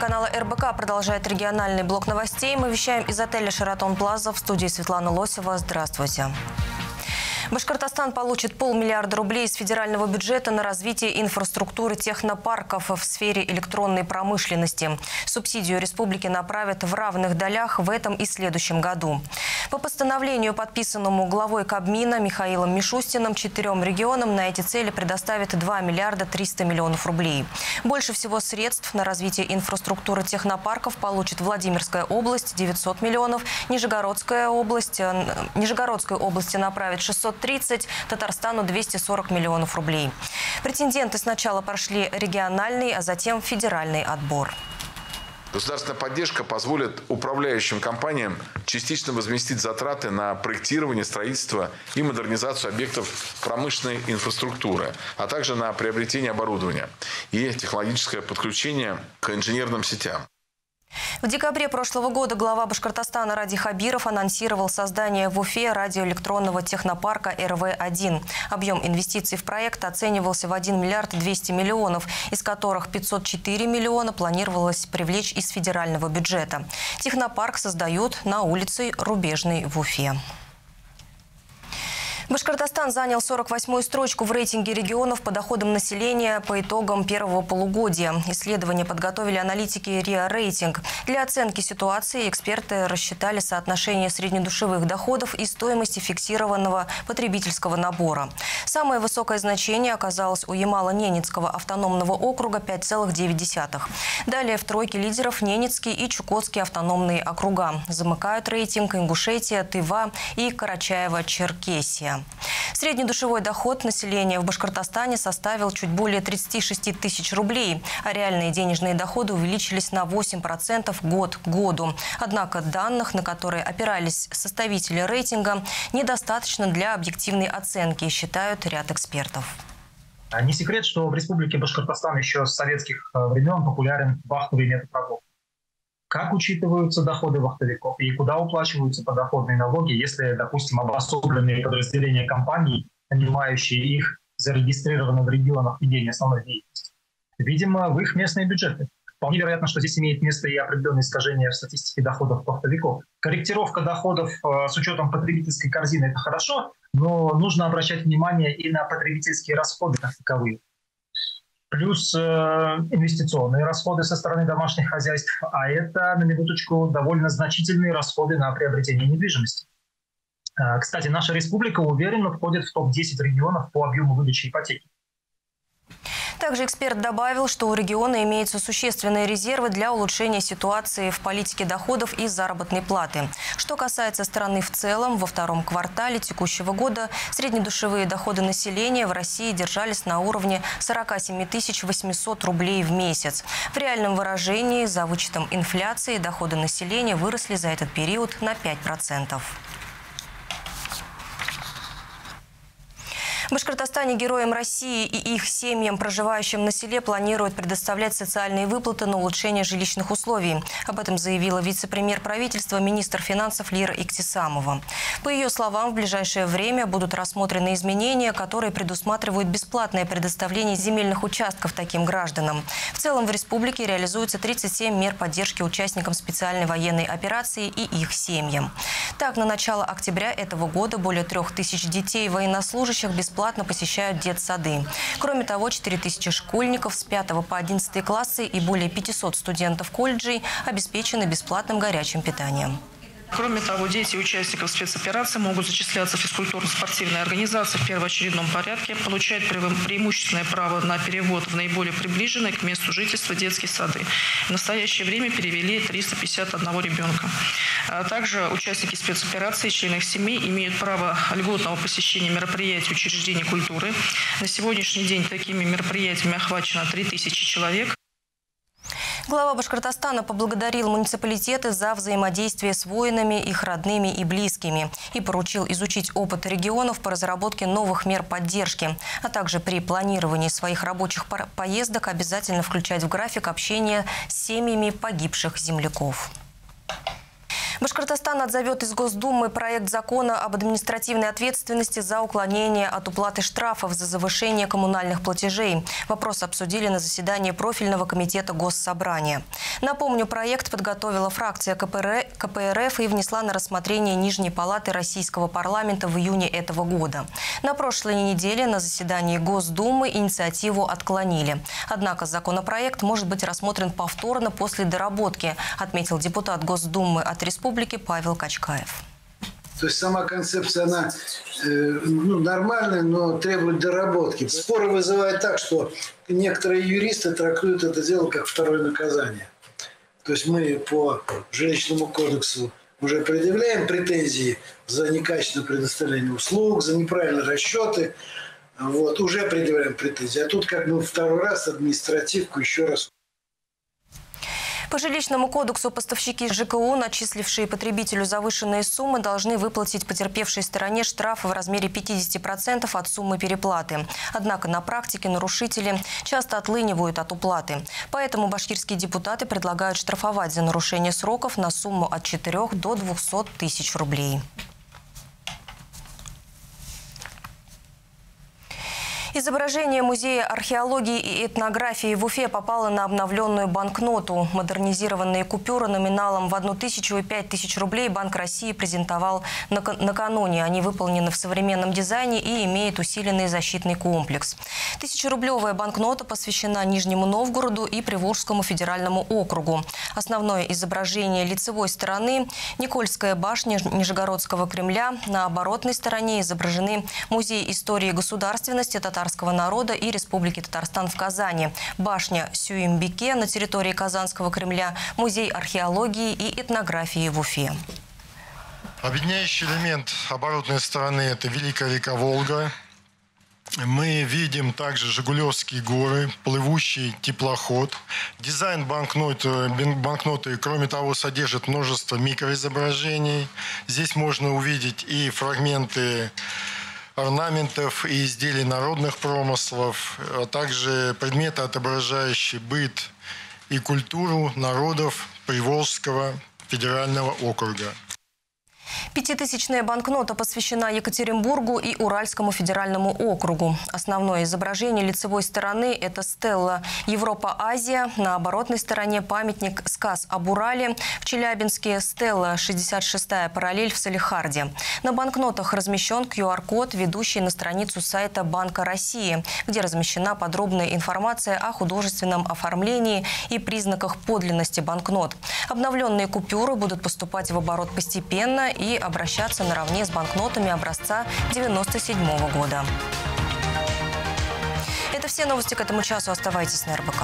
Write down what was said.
телеканала РБК продолжает региональный блок новостей. Мы вещаем из отеля «Шератон Плаза» в студии Светлана Лосева. Здравствуйте. Башкортостан получит полмиллиарда рублей из федерального бюджета на развитие инфраструктуры технопарков в сфере электронной промышленности. Субсидию республики направят в равных долях в этом и следующем году. По постановлению, подписанному главой Кабмина Михаилом Мишустиным, четырем регионам на эти цели предоставят 2 миллиарда 300 миллионов рублей. Больше всего средств на развитие инфраструктуры технопарков получит Владимирская область – 900 миллионов, Нижегородская область, э, Нижегородской области направит 600 30, Татарстану 240 миллионов рублей. Претенденты сначала прошли региональный, а затем федеральный отбор. Государственная поддержка позволит управляющим компаниям частично возместить затраты на проектирование, строительство и модернизацию объектов промышленной инфраструктуры, а также на приобретение оборудования и технологическое подключение к инженерным сетям. В декабре прошлого года глава Башкортостана Ради Хабиров анонсировал создание в Уфе радиоэлектронного технопарка РВ-1. Объем инвестиций в проект оценивался в 1 миллиард 200 миллионов, из которых 504 миллиона планировалось привлечь из федерального бюджета. Технопарк создают на улице Рубежной в Уфе. Башкортостан занял 48-ю строчку в рейтинге регионов по доходам населения по итогам первого полугодия. Исследование подготовили аналитики РИА Рейтинг. Для оценки ситуации эксперты рассчитали соотношение среднедушевых доходов и стоимости фиксированного потребительского набора. Самое высокое значение оказалось у Ямало-Ненецкого автономного округа 5,9. Далее в тройке лидеров Ненецкий и Чукотский автономные округа. Замыкают рейтинг Ингушетия, Тыва и Карачаева-Черкесия. Средний душевой доход населения в Башкортостане составил чуть более 36 тысяч рублей, а реальные денежные доходы увеличились на 8% год к году. Однако данных, на которые опирались составители рейтинга, недостаточно для объективной оценки, считают ряд экспертов. Не секрет, что в Республике Башкортостан еще с советских э, времен популярен вахтовый метод работы как учитываются доходы вахтовиков и куда уплачиваются подоходные налоги, если, допустим, обособленные подразделения компаний, нанимающие их, зарегистрированы в регионах ведения основной деятельности. Видимо, в их местные бюджеты. Вполне вероятно, что здесь имеет место и определенное искажение в статистике доходов вахтовиков. Корректировка доходов э, с учетом потребительской корзины – это хорошо, но нужно обращать внимание и на потребительские расходы как таковые плюс э, инвестиционные расходы со стороны домашних хозяйств, а это, на минуточку, довольно значительные расходы на приобретение недвижимости. Э, кстати, наша республика уверенно входит в топ-10 регионов по объему выдачи ипотеки. Также эксперт добавил, что у региона имеются существенные резервы для улучшения ситуации в политике доходов и заработной платы. Что касается страны в целом, во втором квартале текущего года среднедушевые доходы населения в России держались на уровне 47 800 рублей в месяц. В реальном выражении, за вычетом инфляции, доходы населения выросли за этот период на 5%. В Башкортостане героям России и их семьям, проживающим на селе, планируют предоставлять социальные выплаты на улучшение жилищных условий. Об этом заявила вице-премьер правительства, министр финансов Лира Иктисамова. По ее словам, в ближайшее время будут рассмотрены изменения, которые предусматривают бесплатное предоставление земельных участков таким гражданам. В целом в республике реализуется 37 мер поддержки участникам специальной военной операции и их семьям. Так, на начало октября этого года более трех тысяч детей военнослужащих бесплатно бесплатно посещают детсады. Кроме того, 4000 школьников с 5 по 11 классы и более 500 студентов колледжей обеспечены бесплатным горячим питанием. Кроме того, дети участников спецоперации могут зачисляться в физкультурно-спортивные организации в первоочередном порядке, получать преимущественное право на перевод в наиболее приближенные к месту жительства детские сады. В настоящее время перевели 351 ребенка. А также участники спецоперации члены их семей имеют право льготного посещения мероприятий учреждений культуры. На сегодняшний день такими мероприятиями охвачено 3000 человек. Глава Башкортостана поблагодарил муниципалитеты за взаимодействие с воинами, их родными и близкими и поручил изучить опыт регионов по разработке новых мер поддержки, а также при планировании своих рабочих поездок обязательно включать в график общения с семьями погибших земляков. Башкортостан отзовет из Госдумы проект закона об административной ответственности за уклонение от уплаты штрафов за завышение коммунальных платежей. Вопрос обсудили на заседании профильного комитета Госсобрания. Напомню, проект подготовила фракция КПР, КПРФ и внесла на рассмотрение Нижней палаты Российского парламента в июне этого года. На прошлой неделе на заседании Госдумы инициативу отклонили. Однако законопроект может быть рассмотрен повторно после доработки, отметил депутат Госдумы от Республики Республики Павел Качкаев. То есть сама концепция, она э, ну, нормальная, но требует доработки. Споры вызывают так, что некоторые юристы трактуют это дело как второе наказание. То есть мы по жилищному кодексу уже предъявляем претензии за некачественное предоставление услуг, за неправильные расчеты. Вот, уже предъявляем претензии. А тут как бы второй раз административку еще раз по жилищному кодексу поставщики ЖКУ, начислившие потребителю завышенные суммы, должны выплатить потерпевшей стороне штрафы в размере 50% от суммы переплаты. Однако на практике нарушители часто отлынивают от уплаты. Поэтому башкирские депутаты предлагают штрафовать за нарушение сроков на сумму от 4 до 200 тысяч рублей. Изображение Музея археологии и этнографии в Уфе попало на обновленную банкноту. Модернизированные купюры номиналом в одну тысячу и пять тысяч рублей Банк России презентовал накануне. Они выполнены в современном дизайне и имеют усиленный защитный комплекс. Тысячерублевая банкнота посвящена Нижнему Новгороду и Приволжскому федеральному округу. Основное изображение лицевой стороны – Никольская башня Нижегородского Кремля. На оборотной стороне изображены Музей истории государственности, татарского татарского народа и Республики Татарстан в Казани, башня Сюимбике на территории Казанского Кремля, музей археологии и этнографии в Уфе. Объединяющий элемент оборотной стороны – это Великая река Волга. Мы видим также Жигулевские горы, плывущий теплоход. Дизайн банкноты, банкноты, кроме того, содержит множество микроизображений. Здесь можно увидеть и фрагменты орнаментов и изделий народных промыслов, а также предметы, отображающие быт и культуру народов Приволжского федерального округа. Пятитысячная банкнота посвящена Екатеринбургу и Уральскому федеральному округу. Основное изображение лицевой стороны – это стелла Европа-Азия. На оборотной стороне памятник «Сказ об Урале». В Челябинске стелла 66-я параллель в Салихарде. На банкнотах размещен QR-код, ведущий на страницу сайта Банка России, где размещена подробная информация о художественном оформлении и признаках подлинности банкнот. Обновленные купюры будут поступать в оборот постепенно и обращаться наравне с банкнотами образца 1997 года. Это все новости к этому часу. Оставайтесь на РБК.